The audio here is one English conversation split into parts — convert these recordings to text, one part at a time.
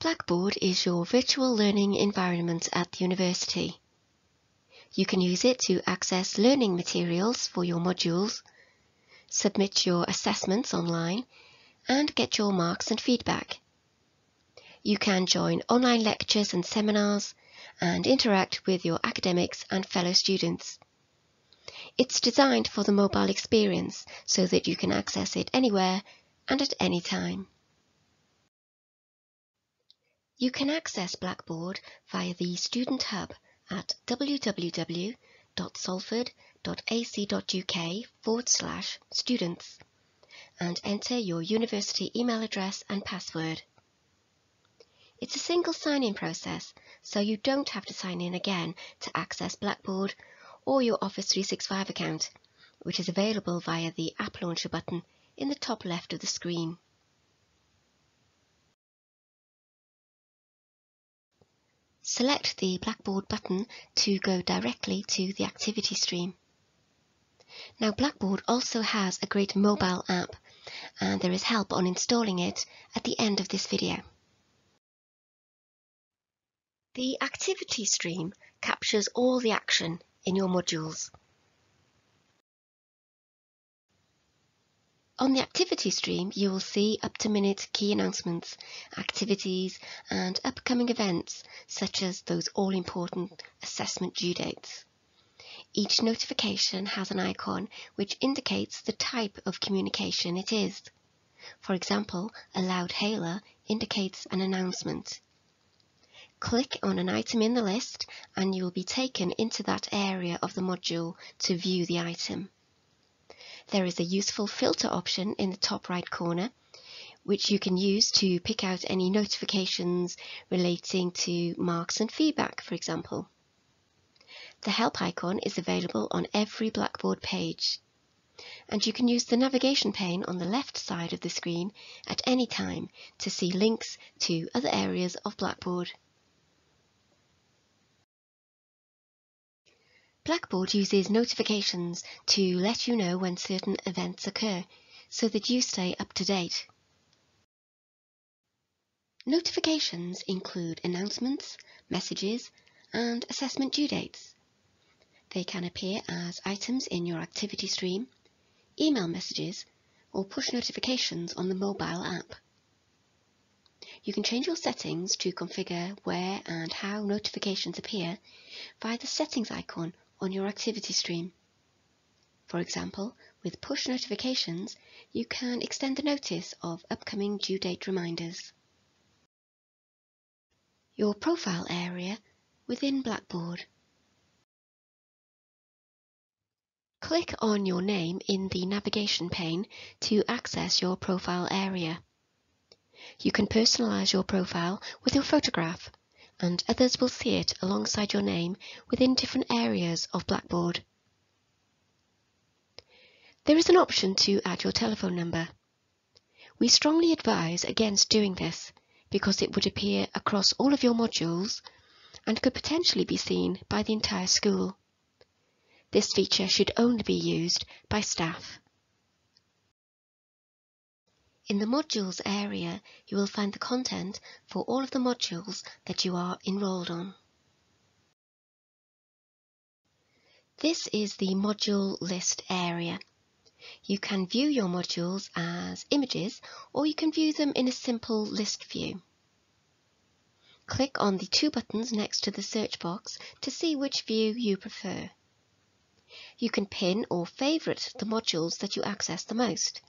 Blackboard is your virtual learning environment at the university. You can use it to access learning materials for your modules, submit your assessments online, and get your marks and feedback. You can join online lectures and seminars and interact with your academics and fellow students. It's designed for the mobile experience so that you can access it anywhere and at any time. You can access Blackboard via the Student Hub at www.salford.ac.uk forward slash students and enter your university email address and password. It's a single sign-in process, so you don't have to sign in again to access Blackboard or your Office 365 account, which is available via the App Launcher button in the top left of the screen. Select the Blackboard button to go directly to the activity stream. Now Blackboard also has a great mobile app and there is help on installing it at the end of this video. The activity stream captures all the action in your modules. On the activity stream, you will see up-to-minute key announcements, activities and upcoming events such as those all-important assessment due dates. Each notification has an icon which indicates the type of communication it is. For example, a loud hailer indicates an announcement. Click on an item in the list and you will be taken into that area of the module to view the item. There is a useful filter option in the top right corner which you can use to pick out any notifications relating to marks and feedback, for example. The help icon is available on every Blackboard page. And you can use the navigation pane on the left side of the screen at any time to see links to other areas of Blackboard. Blackboard uses notifications to let you know when certain events occur so that you stay up to date. Notifications include announcements, messages, and assessment due dates. They can appear as items in your activity stream, email messages, or push notifications on the mobile app. You can change your settings to configure where and how notifications appear via the settings icon on your activity stream. For example, with push notifications, you can extend the notice of upcoming due date reminders. Your profile area within Blackboard. Click on your name in the navigation pane to access your profile area. You can personalize your profile with your photograph and others will see it alongside your name within different areas of Blackboard. There is an option to add your telephone number. We strongly advise against doing this because it would appear across all of your modules and could potentially be seen by the entire school. This feature should only be used by staff. In the Modules area, you will find the content for all of the modules that you are enrolled on. This is the Module List area. You can view your modules as images or you can view them in a simple list view. Click on the two buttons next to the search box to see which view you prefer. You can pin or favourite the modules that you access the most.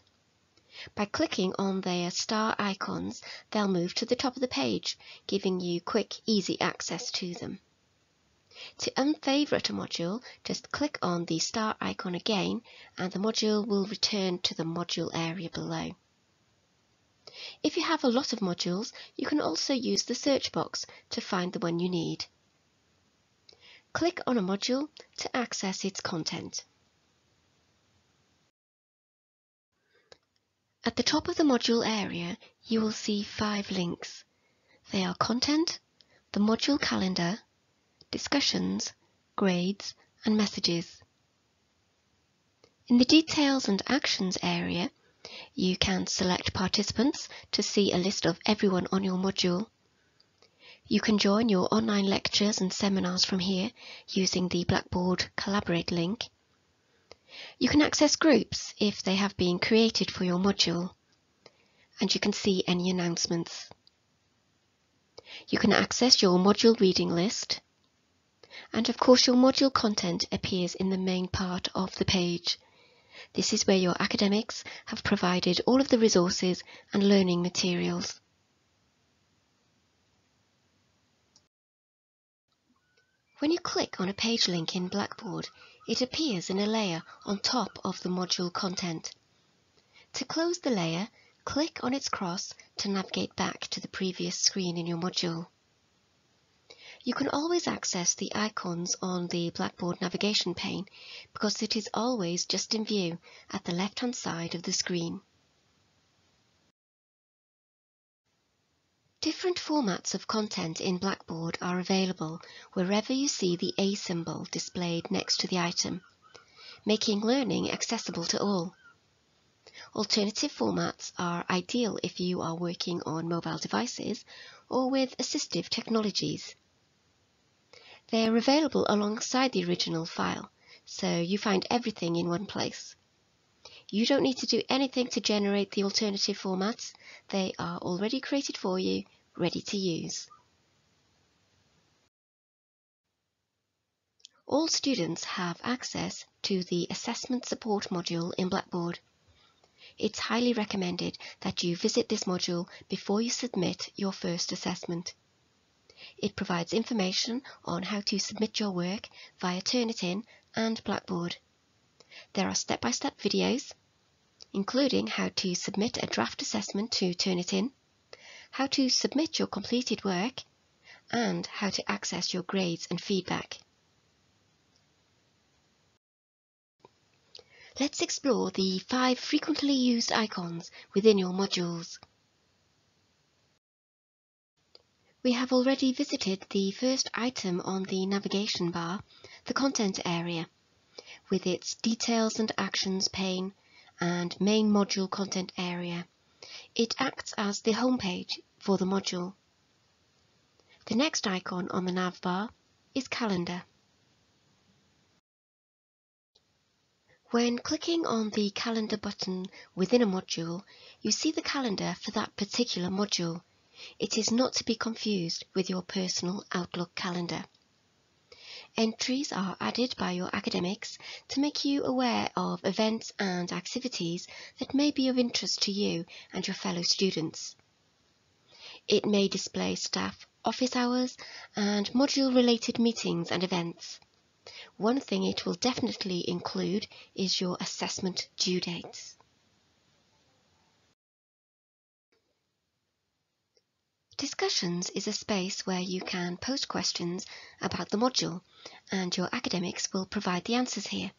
By clicking on their star icons, they'll move to the top of the page, giving you quick, easy access to them. To unfavorite a module, just click on the star icon again and the module will return to the module area below. If you have a lot of modules, you can also use the search box to find the one you need. Click on a module to access its content. At the top of the module area, you will see five links. They are Content, the module calendar, Discussions, Grades, and Messages. In the Details and Actions area, you can select participants to see a list of everyone on your module, You can join your online lectures and seminars from here using the Blackboard Collaborate link. You can access groups if they have been created for your module, and you can see any announcements. You can access your module reading list, and of course your module content appears in the main part of the page. This is where your academics have provided all of the resources and learning materials. When you click on a page link in Blackboard, it appears in a layer on top of the module content. To close the layer, click on its cross to navigate back to the previous screen in your module. You can always access the icons on the Blackboard navigation pane because it is always just in view at the left-hand side of the screen. Different formats of content in Blackboard are available wherever you see the A symbol displayed next to the item, making learning accessible to all. Alternative formats are ideal if you are working on mobile devices or with assistive technologies. They are available alongside the original file, so you find everything in one place. You don't need to do anything to generate the alternative formats. They are already created for you, ready to use. All students have access to the Assessment Support module in Blackboard. It's highly recommended that you visit this module before you submit your first assessment. It provides information on how to submit your work via Turnitin and Blackboard. There are step-by-step -step videos including how to submit a draft assessment to Turnitin, how to submit your completed work, and how to access your grades and feedback. Let's explore the five frequently used icons within your modules. We have already visited the first item on the navigation bar, the content area, with its details and actions pane and main module content area. It acts as the home page for the module. The next icon on the nav bar is Calendar. When clicking on the Calendar button within a module, you see the calendar for that particular module. It is not to be confused with your personal Outlook calendar. Entries are added by your academics to make you aware of events and activities that may be of interest to you and your fellow students. It may display staff office hours and module-related meetings and events. One thing it will definitely include is your assessment due dates. Discussions is a space where you can post questions about the module and your academics will provide the answers here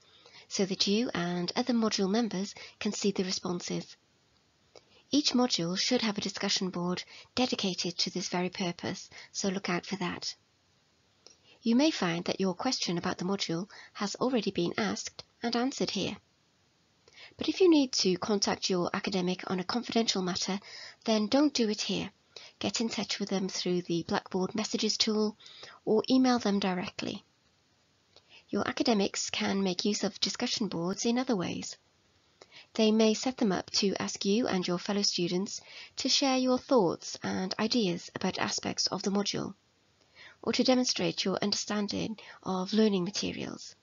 so that you and other module members can see the responses. Each module should have a discussion board dedicated to this very purpose, so look out for that. You may find that your question about the module has already been asked and answered here. But if you need to contact your academic on a confidential matter, then don't do it here get in touch with them through the Blackboard Messages tool or email them directly. Your academics can make use of discussion boards in other ways. They may set them up to ask you and your fellow students to share your thoughts and ideas about aspects of the module, or to demonstrate your understanding of learning materials.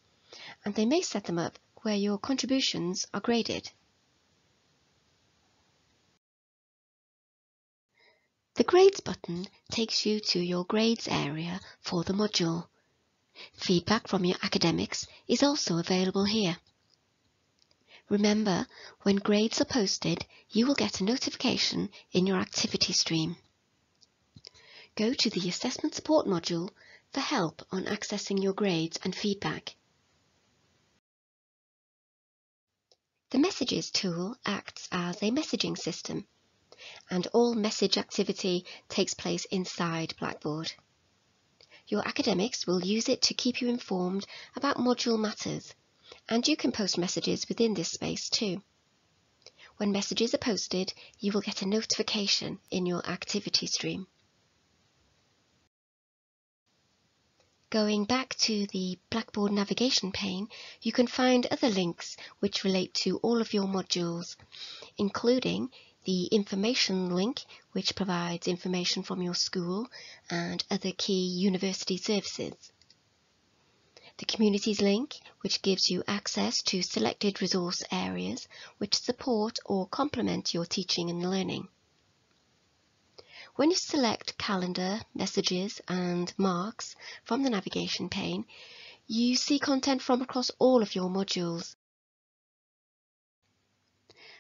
And they may set them up where your contributions are graded. The Grades button takes you to your Grades area for the module. Feedback from your academics is also available here. Remember, when grades are posted, you will get a notification in your activity stream. Go to the Assessment Support module for help on accessing your grades and feedback. The Messages tool acts as a messaging system and all message activity takes place inside Blackboard. Your academics will use it to keep you informed about module matters, and you can post messages within this space too. When messages are posted, you will get a notification in your activity stream. Going back to the Blackboard navigation pane, you can find other links which relate to all of your modules, including the information link, which provides information from your school and other key university services. The Communities link, which gives you access to selected resource areas which support or complement your teaching and learning. When you select Calendar, Messages and Marks from the navigation pane, you see content from across all of your modules.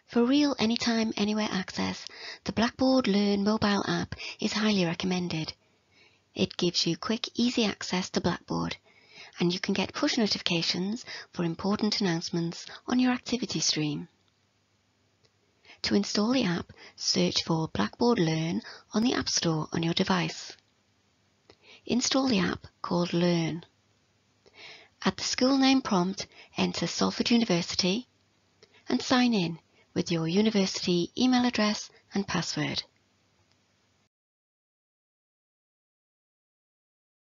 For real anytime, anywhere access, the Blackboard Learn mobile app is highly recommended. It gives you quick, easy access to Blackboard, and you can get push notifications for important announcements on your activity stream. To install the app, search for Blackboard Learn on the App Store on your device. Install the app called Learn. At the school name prompt, enter Salford University and sign in with your university email address and password.